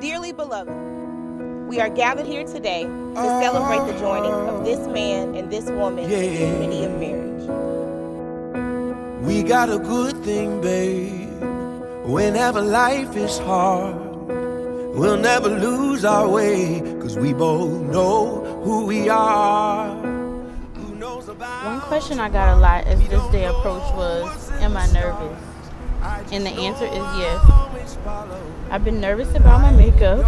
Dearly beloved, we are gathered here today to celebrate the joining of this man and this woman yeah. in the unity of marriage. We got a good thing, babe. Whenever life is hard, we'll never lose our way, cause we both know who we are. One question I got a lot as this day approached was, am I nervous? And the answer is yes. I've been nervous about my makeup.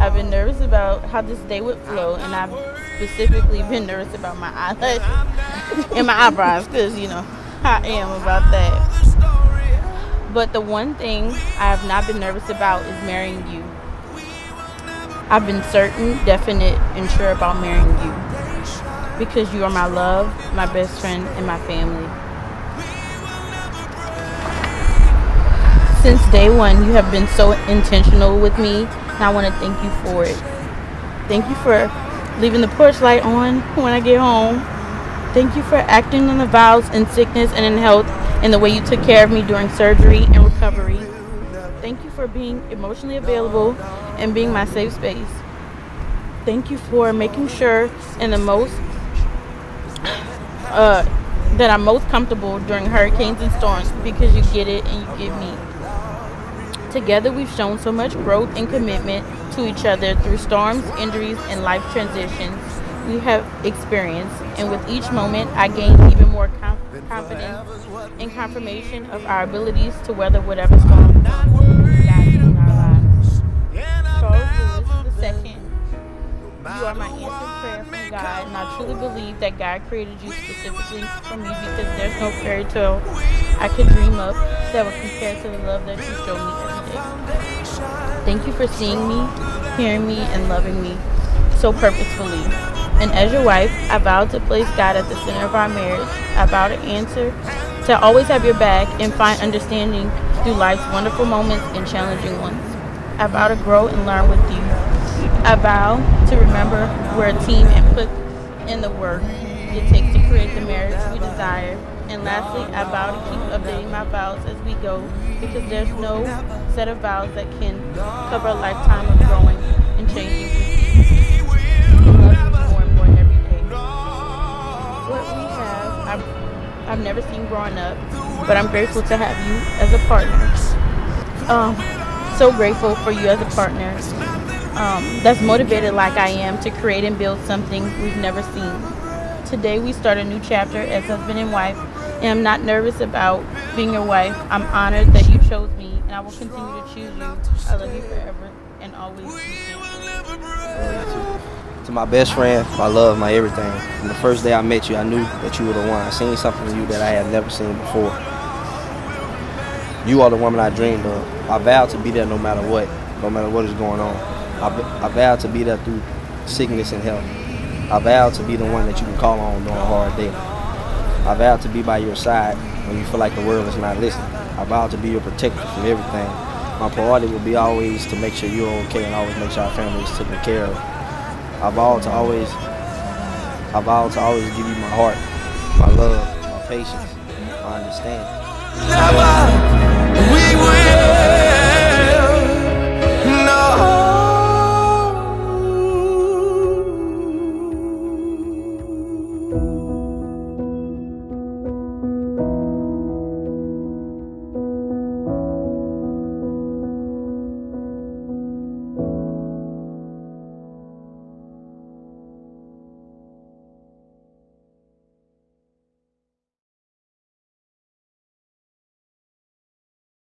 I've been nervous about how this day would flow, and I've specifically been nervous about my eyelashes and my eyebrows because, you know, I am about that. But the one thing I have not been nervous about is marrying you. I've been certain, definite, and sure about marrying you because you are my love, my best friend, and my family. Since day one, you have been so intentional with me, and I want to thank you for it. Thank you for leaving the porch light on when I get home. Thank you for acting on the vows in sickness and in health and the way you took care of me during surgery and recovery. Thank you for being emotionally available and being my safe space. Thank you for making sure in the most uh, that I'm most comfortable during hurricanes and storms because you get it and you give me. Together, we've shown so much growth and commitment to each other through storms, injuries, and life transitions we have experienced. And with each moment, I gain even more com- confidence and confirmation of our abilities to weather whatever storm comes in our lives. Charles Lewis II, you are my answered prayer from God, and I truly believe that God created you specifically for me because there's no fairy tale I could dream up that would compare to the love that you show me. Thank you for seeing me, hearing me, and loving me so purposefully. And as your wife, I vow to place God at the center of our marriage. I vow to answer, to always have your back and find understanding through life's wonderful moments and challenging ones. I vow to grow and learn with you. I vow to remember we're a team and put in the work it takes to create the marriage we desire. And lastly, I vow to keep updating my vows as we go because there's no set of vows that can cover a lifetime of growing and changing. More and more every day. What we have, I've, I've never seen growing up, but I'm grateful to have you as a partner. Um, so grateful for you as a partner um, that's motivated like I am to create and build something we've never seen. Today we start a new chapter as husband and wife, and I'm not nervous about being your wife. I'm honored that you chose me, and I will continue to choose you. I love you forever and always. To my best friend, my love, my everything. From the first day I met you, I knew that you were the one. I seen something in you that I had never seen before. You are the woman I dreamed of. I vowed to be there no matter what, no matter what is going on. I, I vowed to be there through sickness and health. I vowed to be the one that you can call on during a hard day. I vowed to be by your side when you feel like the world is not listening. I vowed to be your protector from everything. My priority will be always to make sure you're okay and always make sure our family is taken care of. I vowed to always, I vowed to always give you my heart, my love, my patience, my understanding.